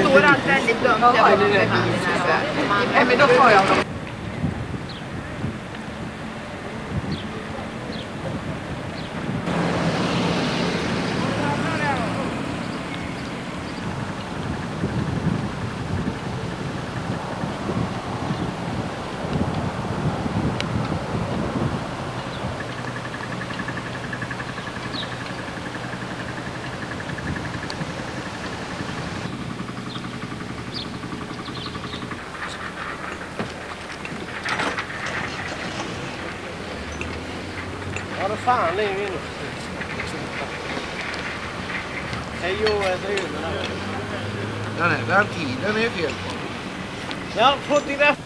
står allt väldigt dumt över bilen här. Men då får jag dem. Ja, då fan är ju inne. Hej och eh, ett öl. Den här ventilen är ju fel. Ja, fått i.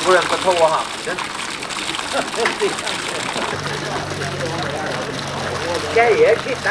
på till det. Jag går inte på handen. Tjejer, titta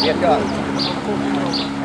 Vem aqui, ó.